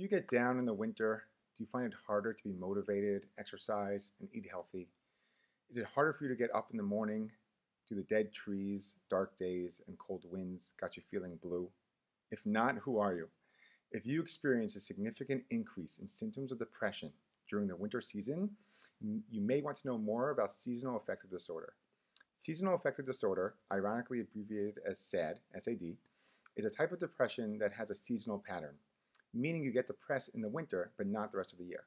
Do you get down in the winter? Do you find it harder to be motivated, exercise, and eat healthy? Is it harder for you to get up in the morning? Do the dead trees, dark days, and cold winds got you feeling blue? If not, who are you? If you experience a significant increase in symptoms of depression during the winter season, you may want to know more about seasonal affective disorder. Seasonal affective disorder, ironically abbreviated as SAD, SAD, is a type of depression that has a seasonal pattern meaning you get depressed in the winter, but not the rest of the year.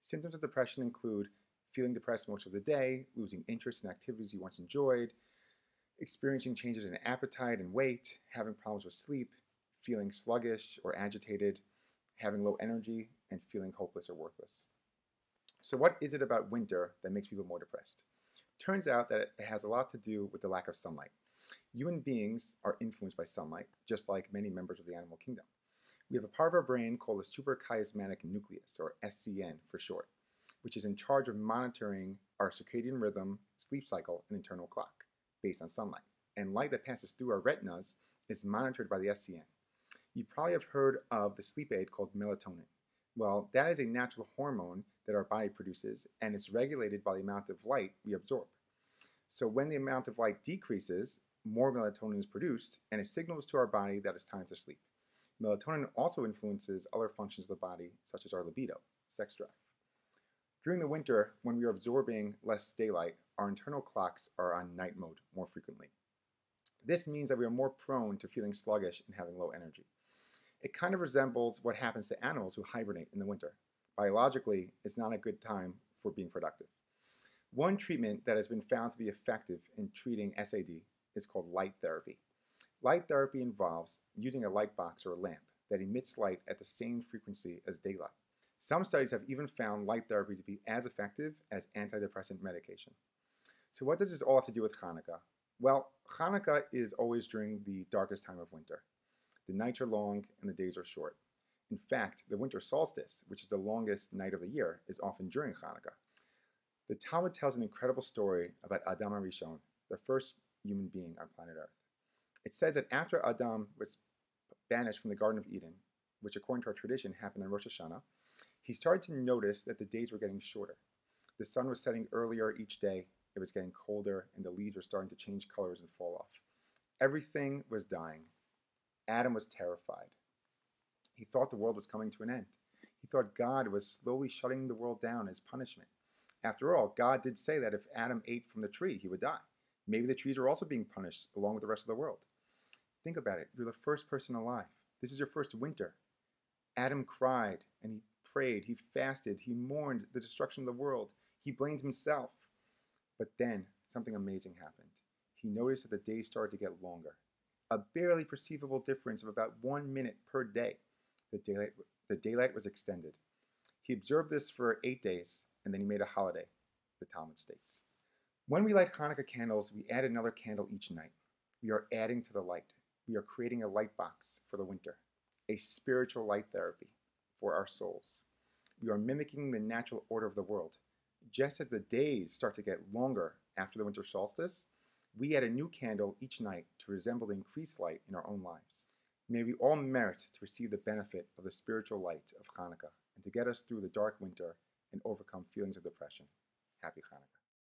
Symptoms of depression include feeling depressed most of the day, losing interest in activities you once enjoyed, experiencing changes in appetite and weight, having problems with sleep, feeling sluggish or agitated, having low energy, and feeling hopeless or worthless. So, what is it about winter that makes people more depressed? Turns out that it has a lot to do with the lack of sunlight. Human beings are influenced by sunlight, just like many members of the animal kingdom. We have a part of our brain called the suprachiasmatic nucleus, or SCN for short, which is in charge of monitoring our circadian rhythm, sleep cycle, and internal clock based on sunlight. And light that passes through our retinas is monitored by the SCN. You probably have heard of the sleep aid called melatonin. Well, that is a natural hormone that our body produces, and it's regulated by the amount of light we absorb. So when the amount of light decreases, more melatonin is produced, and it signals to our body that it's time to sleep. Melatonin also influences other functions of the body, such as our libido, sex drive. During the winter, when we are absorbing less daylight, our internal clocks are on night mode more frequently. This means that we are more prone to feeling sluggish and having low energy. It kind of resembles what happens to animals who hibernate in the winter. Biologically, it's not a good time for being productive. One treatment that has been found to be effective in treating SAD is called light therapy. Light therapy involves using a light box or a lamp that emits light at the same frequency as daylight. Some studies have even found light therapy to be as effective as antidepressant medication. So what does this all have to do with Hanukkah? Well, Hanukkah is always during the darkest time of winter. The nights are long and the days are short. In fact, the winter solstice, which is the longest night of the year, is often during Hanukkah. The Talmud tells an incredible story about Adam Rishon, the first human being on planet Earth. It says that after Adam was banished from the Garden of Eden, which according to our tradition happened on Rosh Hashanah, he started to notice that the days were getting shorter. The sun was setting earlier each day, it was getting colder, and the leaves were starting to change colors and fall off. Everything was dying. Adam was terrified. He thought the world was coming to an end. He thought God was slowly shutting the world down as punishment. After all, God did say that if Adam ate from the tree, he would die. Maybe the trees were also being punished along with the rest of the world. Think about it. You're the first person alive. This is your first winter. Adam cried and he prayed, he fasted, he mourned the destruction of the world, he blamed himself. But then something amazing happened. He noticed that the days started to get longer, a barely perceivable difference of about one minute per day. The daylight, the daylight was extended. He observed this for eight days, and then he made a holiday, the Talmud states. When we light Hanukkah candles, we add another candle each night. We are adding to the light we are creating a light box for the winter, a spiritual light therapy for our souls. We are mimicking the natural order of the world. Just as the days start to get longer after the winter solstice, we add a new candle each night to resemble the increased light in our own lives. May we all merit to receive the benefit of the spiritual light of Hanukkah and to get us through the dark winter and overcome feelings of depression. Happy Hanukkah.